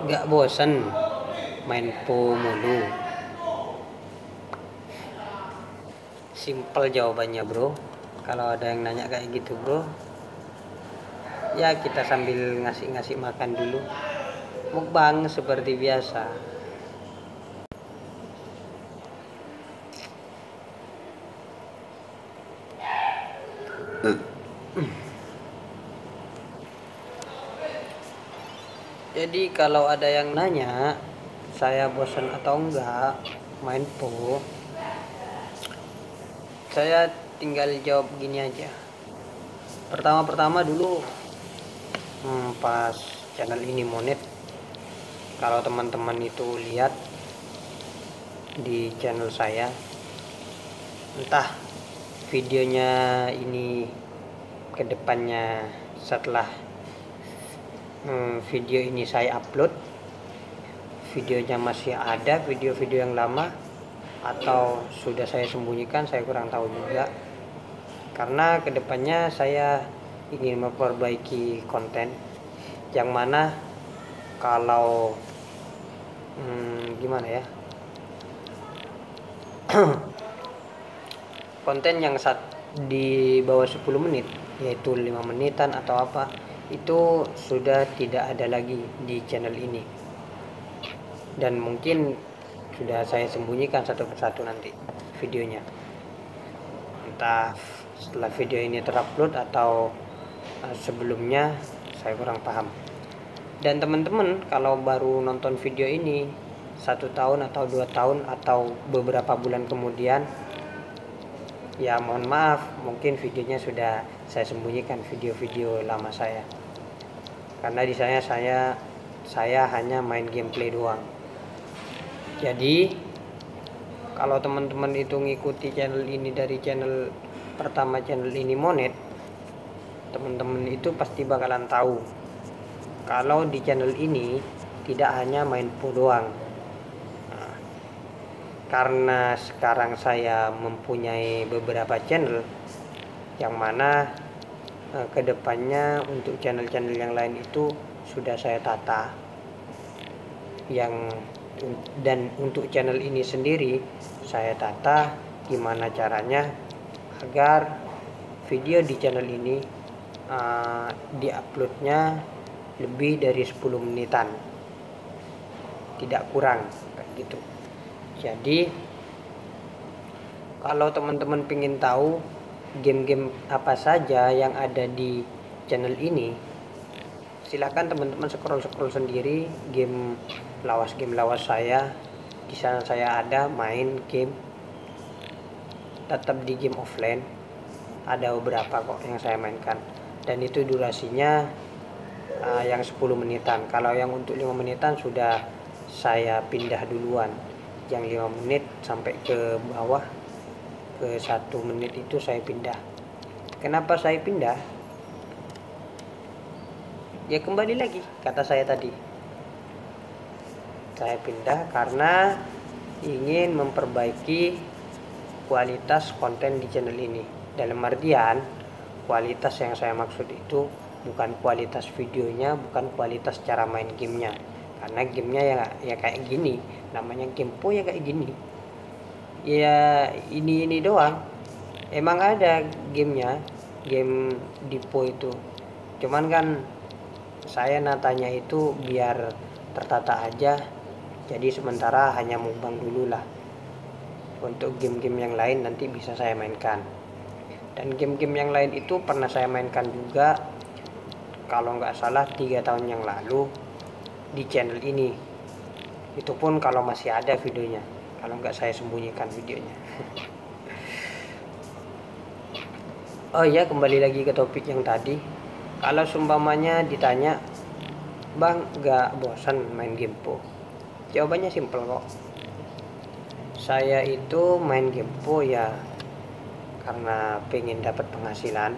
Gak bosen main po mulu. Simple jawabannya bro. Kalau ada yang nanya kayak gitu bro, ya kita sambil ngasih-ngasih makan dulu. Mukbang seperti biasa. Jadi kalau ada yang nanya saya bosan atau enggak main po saya tinggal jawab gini aja. Pertama-pertama dulu hmm, pas channel ini monet kalau teman-teman itu lihat di channel saya entah videonya ini ke depannya setelah hmm, video ini saya upload. Videonya masih ada video-video yang lama atau sudah saya sembunyikan saya kurang tahu juga. Karena ke depannya saya ingin memperbaiki konten yang mana kalau hmm, gimana ya? Konten yang saat di bawah 10 menit yaitu 5 menitan atau apa itu sudah tidak ada lagi di channel ini. Dan mungkin sudah saya sembunyikan satu persatu nanti videonya. Entah setelah video ini terupload atau uh, sebelumnya saya kurang paham. Dan teman-teman kalau baru nonton video ini satu tahun atau dua tahun atau beberapa bulan kemudian ya mohon maaf mungkin videonya sudah saya sembunyikan video-video lama saya karena di saya saya saya hanya main gameplay doang. Jadi kalau teman-teman itu ngikuti channel ini dari channel pertama channel ini monet teman-teman itu pasti bakalan tahu kalau di channel ini tidak hanya main po doang. Karena sekarang saya mempunyai beberapa channel yang mana eh, ke depannya untuk channel-channel yang lain itu sudah saya tata. Yang dan untuk channel ini sendiri saya tata gimana caranya agar video di channel ini uh, diuploadnya lebih dari 10 menitan. Tidak kurang gitu. Jadi kalau teman-teman ingin tahu game-game apa saja yang ada di channel ini silahkan teman-teman scroll-scroll sendiri game lawas game lawas saya. Di sana saya ada main game tetap di game offline. Ada beberapa kok yang saya mainkan. Dan itu durasinya uh, yang 10 menitan. Kalau yang untuk 5 menitan sudah saya pindah duluan. Yang 5 menit sampai ke bawah ke satu menit itu saya pindah. Kenapa saya pindah? Ya kembali lagi kata saya tadi. Saya pindah karena ingin memperbaiki kualitas konten di channel ini. Dalam artian kualitas yang saya maksud itu bukan kualitas videonya bukan kualitas cara main gamenya. Karena gamenya ya ya kayak gini namanya game po ya kayak gini ya ini ini doang. Emang ada gamenya game Dipo itu. Cuman kan saya natanya itu biar tertata aja. Jadi sementara hanya mukbang dulu lah. Untuk game-game yang lain nanti bisa saya mainkan. Dan game-game yang lain itu pernah saya mainkan juga. Kalau nggak salah tiga tahun yang lalu di channel ini. Itu pun kalau masih ada videonya kalau nggak saya sembunyikan videonya. Oh iya kembali lagi ke topik yang tadi. Kalau sumpamanya ditanya bang nggak bosan main game po jawabannya simple kok. Saya itu main game po ya karena pengen dapat penghasilan.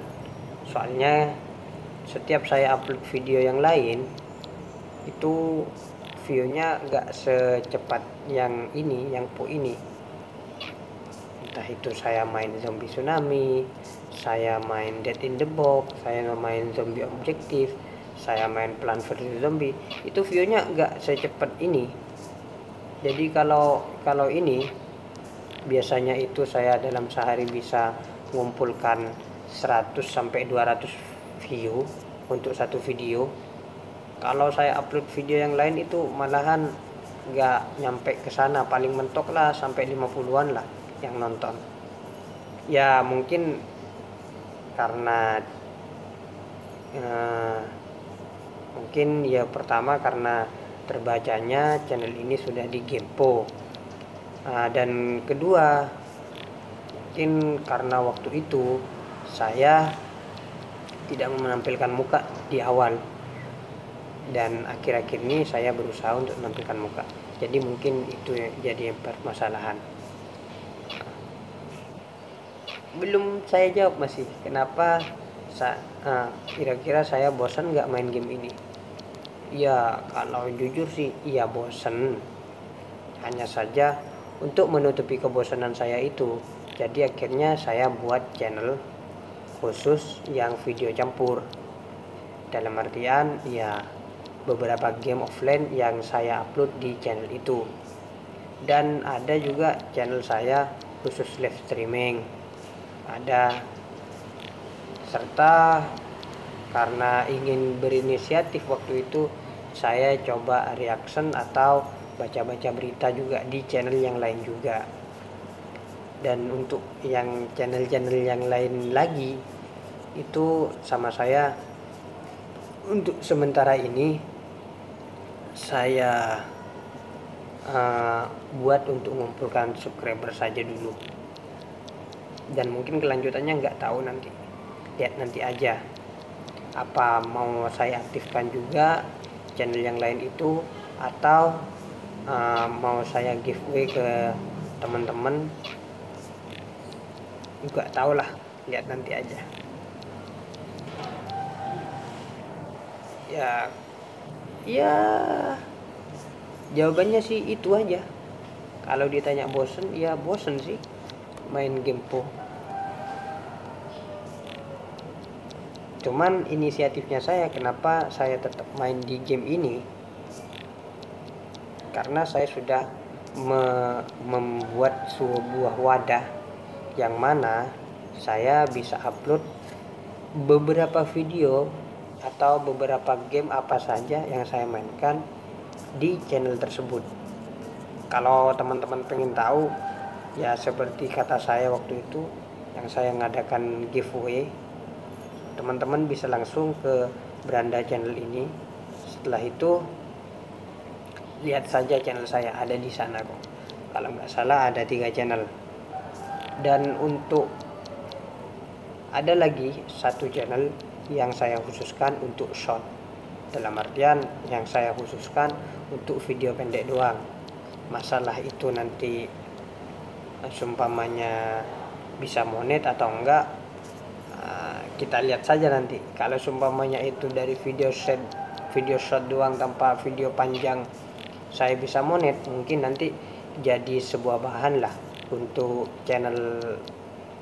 Soalnya setiap saya upload video yang lain itu viewnya nggak secepat yang ini yang po ini. Entah itu saya main zombie tsunami saya main dead in the box saya main zombie objektif saya main Plan versus Zombie itu view-nya nggak secepat ini. Jadi kalau kalau ini biasanya itu saya dalam sehari bisa mengumpulkan 100 sampai 200 view untuk satu video. Kalau saya upload video yang lain itu malahan nggak nyampe ke sana paling mentok lah sampai 50-an lah yang nonton. Ya mungkin karena uh, mungkin ya pertama karena terbacanya channel ini sudah di Gempo uh, dan kedua mungkin karena waktu itu saya tidak menampilkan muka di awal dan akhir-akhir ini saya berusaha untuk menampilkan muka. Jadi mungkin itu jadi permasalahan. Belum saya jawab masih kenapa ah, kira-kira uh, saya bosan nggak main game ini? Ya kalau jujur sih iya bosan hanya saja untuk menutupi kebosanan saya itu jadi akhirnya saya buat channel khusus yang video campur. Dalam artian ya beberapa game offline yang saya upload di channel itu. Dan ada juga channel saya khusus live streaming. Ada. Serta karena ingin berinisiatif waktu itu saya coba reaction atau baca-baca berita juga di channel yang lain juga. Dan untuk yang channel-channel yang lain lagi itu sama saya. Untuk sementara ini saya uh, buat untuk mengumpulkan subscriber saja dulu. Dan mungkin kelanjutannya nggak tahu nanti. Lihat nanti aja apa mau saya aktifkan juga channel yang lain itu atau uh, mau saya giveaway ke teman-teman. Juga tahu lah. Lihat nanti aja. Ya ya. Jawabannya sih itu aja. Kalau ditanya bosen ya bosen sih main game po. Cuman inisiatifnya saya kenapa saya tetap main di game ini? Karena saya sudah me membuat sebuah wadah yang mana saya bisa upload beberapa video atau beberapa game apa saja yang saya mainkan di channel tersebut. Kalau teman-teman pengen tahu ya seperti kata saya waktu itu yang saya ngadakan giveaway teman-teman bisa langsung ke beranda channel ini. Setelah itu lihat saja channel saya ada di sana kok. Kalau nggak salah ada tiga channel. Dan untuk ada lagi satu channel yang saya khususkan untuk short. Dalam artian yang saya khususkan untuk video pendek doang. Masalah itu nanti sumpamanya bisa monet atau enggak ah, kita lihat saja nanti. Kalau sumpamanya itu dari video set video short doang tanpa video panjang saya bisa monet mungkin nanti jadi sebuah bahan lah untuk channel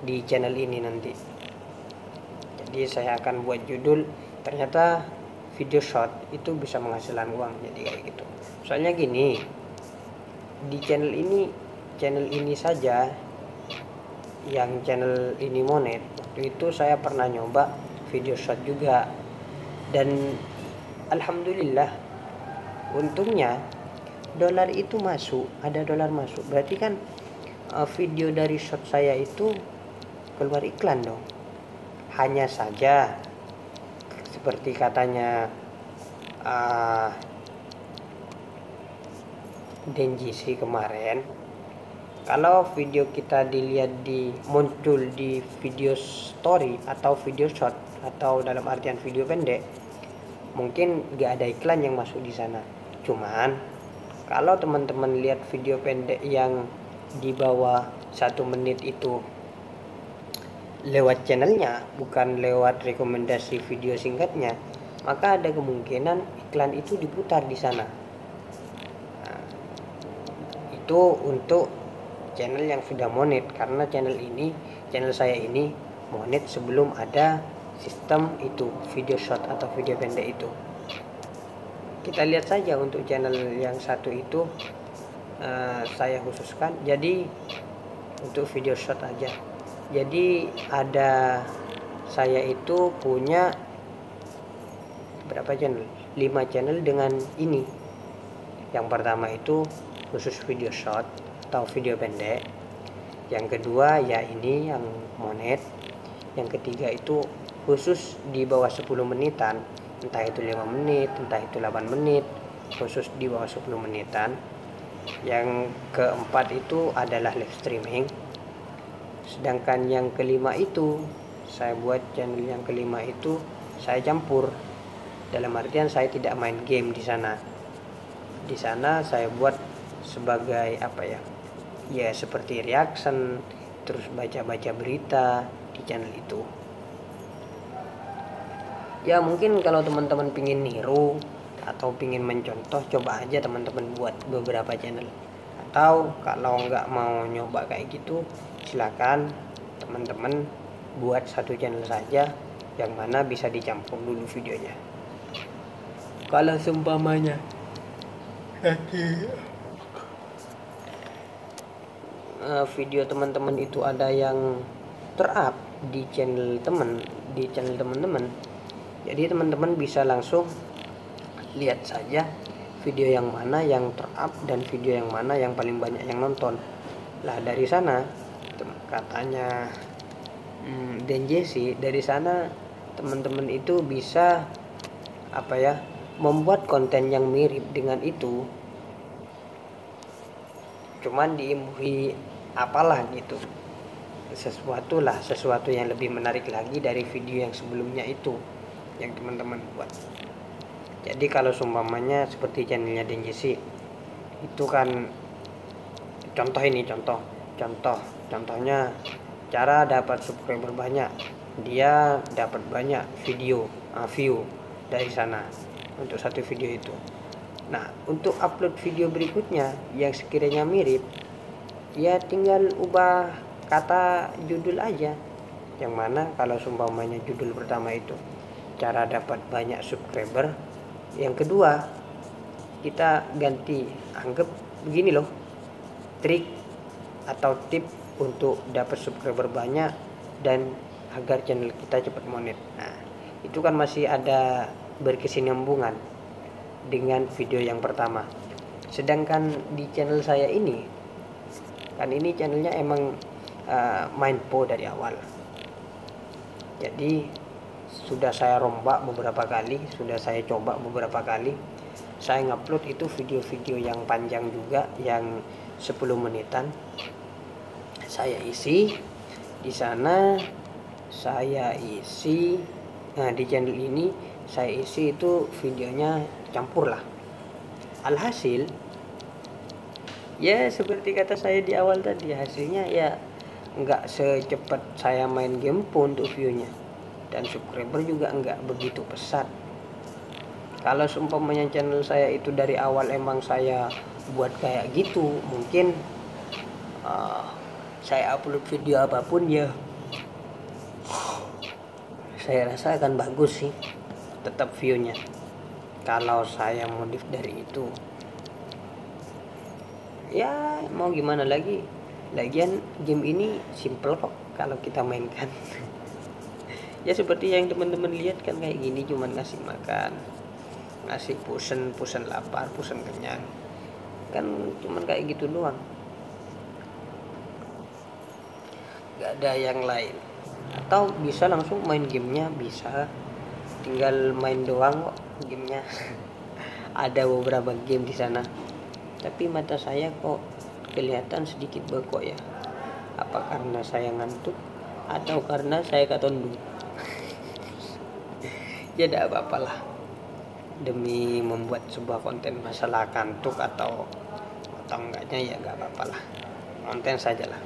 di channel ini nanti jadi saya akan buat judul ternyata video short itu bisa menghasilkan uang jadi kayak gitu. Soalnya gini di channel ini channel ini saja yang channel ini monet waktu itu saya pernah nyoba video short juga. Dan alhamdulillah untungnya dolar itu masuk ada dolar masuk. Berarti kan uh, video dari shot saya itu keluar iklan dong hanya saja seperti katanya uh, Denjisi kemarin kalau video kita dilihat di muncul di video story atau video shot atau dalam artian video pendek mungkin gak ada iklan yang masuk di sana. Cuman kalau teman-teman lihat video pendek yang di bawah satu menit itu lewat channelnya bukan lewat rekomendasi video singkatnya maka ada kemungkinan iklan itu diputar di sana. Nah, itu untuk channel yang sudah monet karena channel ini channel saya ini monet sebelum ada sistem itu video short atau video pendek itu. Kita lihat saja untuk channel yang satu itu uh, saya khususkan. Jadi untuk video short aja jadi ada saya itu punya berapa channel? 5 channel dengan ini. Yang pertama itu khusus video short atau video pendek. Yang kedua ya ini yang monet. Yang ketiga itu khusus di bawah 10 menitan. Entah itu 5 menit entah itu 8 menit khusus di bawah 10 menitan. Yang keempat itu adalah live streaming sedangkan yang kelima itu saya buat channel yang kelima itu saya campur. Dalam artian saya tidak main game di sana. Di sana saya buat sebagai apa ya? Ya seperti reaction terus baca-baca berita di channel itu. Ya mungkin kalau teman-teman pingin niru atau pingin mencontoh coba aja teman-teman buat beberapa channel. Atau kalau nggak mau nyoba kayak gitu silakan teman-teman buat satu channel saja yang mana bisa dicampur dulu videonya. Kalau seumpamanya. Uh, video teman-teman itu ada yang terup di channel teman di channel teman-teman. Jadi teman-teman bisa langsung lihat saja video yang mana yang terup dan video yang mana yang paling banyak yang nonton. Lah dari sana katanya. Hmm, dan Jesse dari sana teman-teman itu bisa apa ya membuat konten yang mirip dengan itu. Cuman diimbuhi apalah gitu. Sesuatu lah sesuatu yang lebih menarik lagi dari video yang sebelumnya itu yang teman-teman buat. Jadi kalau sumpamanya seperti channelnya Denjesi itu kan contoh ini contoh contoh contohnya cara dapat subscriber banyak dia dapat banyak video uh, view dari sana untuk satu video itu. Nah untuk upload video berikutnya yang sekiranya mirip ya tinggal ubah kata judul aja. Yang mana kalau sumpamanya judul pertama itu cara dapat banyak subscriber. Yang kedua kita ganti anggap begini loh trik atau tip untuk dapat subscriber banyak dan agar channel kita cepat monet nah itu kan masih ada berkesinambungan dengan video yang pertama. Sedangkan di channel saya ini kan ini channelnya emang uh, po dari awal. Jadi sudah saya rombak beberapa kali sudah saya coba beberapa kali. Saya ngupload itu video-video yang panjang juga yang 10 menitan. Saya isi. Di sana saya isi nah di channel ini saya isi itu videonya campur lah. Alhasil ya seperti kata saya di awal tadi hasilnya ya nggak secepat saya main game pun untuk viewnya. Dan subscriber juga nggak begitu pesat. Kalau seumpamanya channel saya itu dari awal emang saya buat kayak gitu. Mungkin uh, saya upload video apa pun ya saya rasa akan bagus sih tetap viewnya. Kalau saya modif dari itu. Ya mau gimana lagi? Lagian game ini simple kok kalau kita mainkan. Ya seperti yang teman-teman lihat kan kayak gini cuman ngasih makan ngasih pusen pusen lapar pusen kenyang kan cuman kayak gitu doang. Gak ada yang lain. Atau bisa langsung main gamenya bisa. Tinggal main doang kok gamenya. Ada beberapa game di sana. Tapi mata saya kok kelihatan sedikit bengkok ya. Apa karena saya ngantuk atau karena saya katondu ya tidak apa-apa lah demi membuat sebuah konten masalah kantuk atau atau enggaknya ya nggak apa-apa lah. Konten sajalah.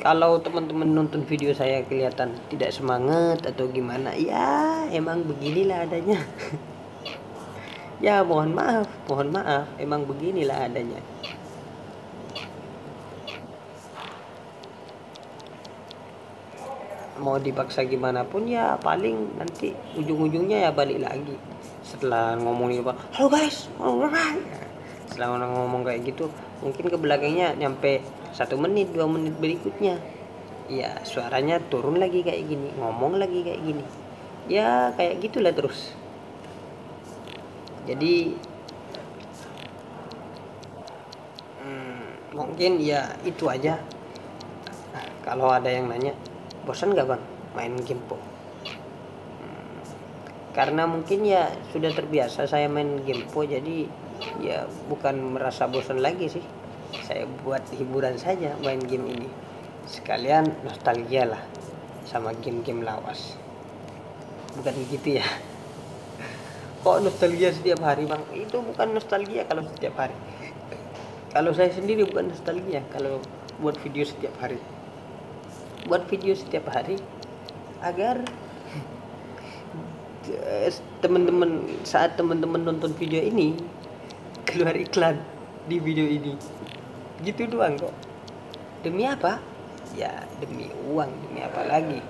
Kalau teman-teman nonton video saya kelihatan tidak semangat atau gimana ya emang beginilah adanya. Ya mohon maaf mohon maaf emang beginilah adanya mau dipaksa gimana pun ya paling nanti ujung-ujungnya ya balik lagi. Setelah ngomong apa halo guys setelah ngomong kayak gitu mungkin ke belakangnya nyampe satu menit dua menit berikutnya. Ya suaranya turun lagi kayak gini ngomong lagi kayak gini. Ya kayak gitulah terus. Jadi hmm, mungkin ya itu aja. Kalau ada yang nanya bosan nggak bang? Main game po karena mungkin ya sudah terbiasa saya main game po jadi ya bukan merasa bosan lagi sih. Saya buat hiburan saja main game ini. Sekalian nostalgia lah sama game-game lawas. Bukan gitu ya. Kok nostalgia setiap hari bang? Itu bukan nostalgia kalau setiap hari. Kalau saya sendiri bukan nostalgia kalau buat video setiap hari buat video setiap hari agar teman-teman saat teman-teman nonton video ini keluar iklan di video ini. Gitu doang kok. Demi apa? Ya demi uang demi apa lagi?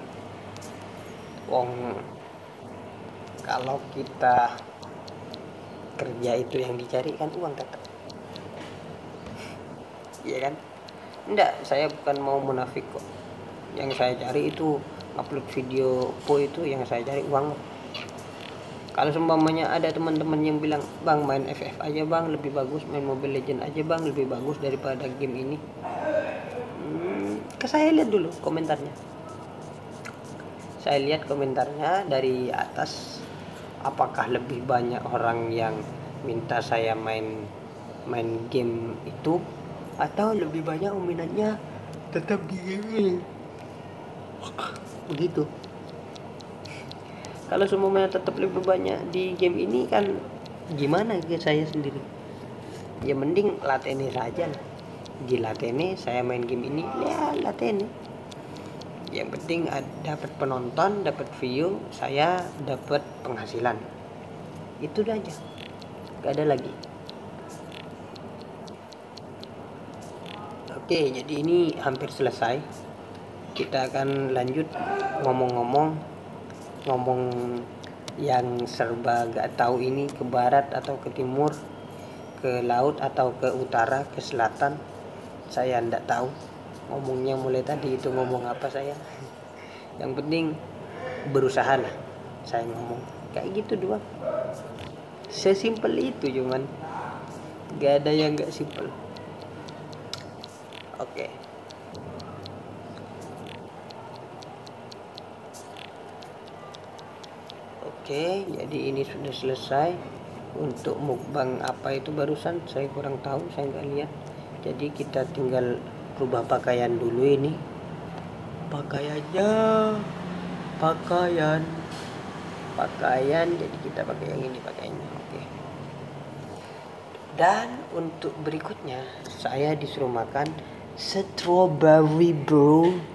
Wong kalau kita kerja itu yang dicari kan uang tetap. Iya kan? Enggak saya bukan mau munafik kok yang saya cari itu upload video po itu yang saya cari uang. Kalau seumpamanya ada teman-teman yang bilang bang main FF aja bang lebih bagus main Mobile Legend aja bang lebih bagus daripada game ini. Hmm, ke saya lihat dulu komentarnya. Saya lihat komentarnya dari atas apakah lebih banyak orang yang minta saya main main game itu atau lebih banyak minatnya tetap di game begitu. Kalau semuanya tetap lebih banyak di game ini kan gimana ke saya sendiri? Ya mending latene saja lah. Di latene saya main game ini ya latene. Yang penting dapat penonton dapat view saya dapat penghasilan. Itu aja. Gak ada lagi. Oke jadi ini hampir selesai kita akan lanjut ngomong-ngomong ngomong yang serba gak tahu ini ke barat atau ke timur ke laut atau ke utara ke selatan saya ndak tahu. Ngomongnya mulai tadi itu ngomong apa saya? Yang penting berusaha lah saya ngomong. Kayak gitu doang. Sesimpel itu cuman gak ada yang gak simpel. Oke. okay. Oke, jadi ini sudah selesai untuk mukbang apa itu barusan saya kurang tahu, saya nggak lihat. Jadi kita tinggal rubah pakaian dulu ini. Pakaiannya pakaian pakaian jadi kita pakai yang ini pakaiannya oke dan untuk berikutnya saya disuruh makan strawberry bro